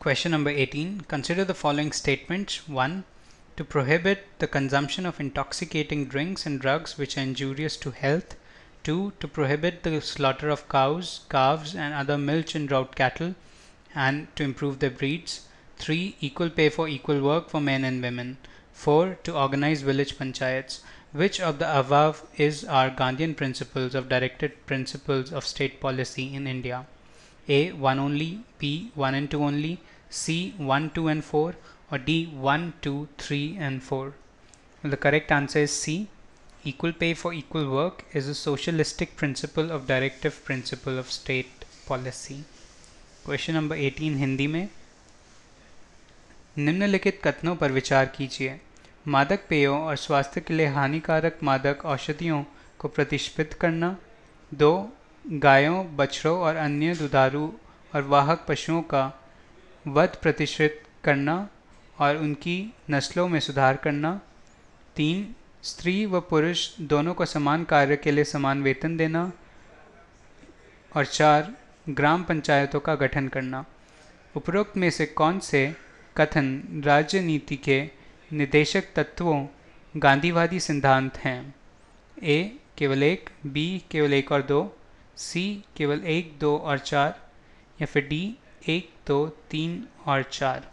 Question number 18. Consider the following statements. 1. To prohibit the consumption of intoxicating drinks and drugs which are injurious to health. 2. To prohibit the slaughter of cows, calves and other milch and drought cattle and to improve their breeds. 3. Equal pay for equal work for men and women. 4. To organize village panchayats. Which of the above is our Gandhian principles of directed principles of state policy in India? 1 only, B. 1 and 2 only, C 1, 2 and 4 or D 1, 2, 3 and 4? Well, the correct answer is C. Equal pay for equal work is a socialistic principle of directive principle of state policy. Question number 18 Hindi में निम्नलिखित कथनों पर विचार कीजिए मादक पेयों और स्वास्थ्य के लिए हानिकारक मादक औषधियों को प्रतिष्ठित करना दो गायों, बछड़ों और अन्य दुधारू और वाहक पशुओं का वध प्रतिष्ठित करना और उनकी नस्लों में सुधार करना। तीन, स्त्री व पुरुष दोनों को समान कार्य के लिए समान वेतन देना। और चार, ग्राम पंचायतों का गठन करना। उपरोक्त में से कौन से कथन राज्य नीति के निदेशक तत्वों, गांधीवादी सिद्धांत हैं? ए, केवल एक, बी, केवल एक और दो। सी केवल एक, दो और चार, या फिर डी, एक, दो, तीन और चार।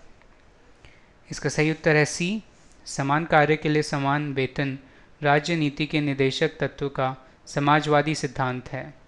इसका सही उत्तर है सी। समान कार्य के लिए समान वेतन राज्य नीति के निदेशक तत्व का समाजवादी सिद्धांत है।